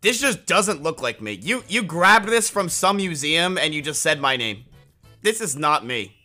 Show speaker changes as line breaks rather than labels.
This just doesn't look like me. You you grabbed this from some museum and you just said my name. This is not me.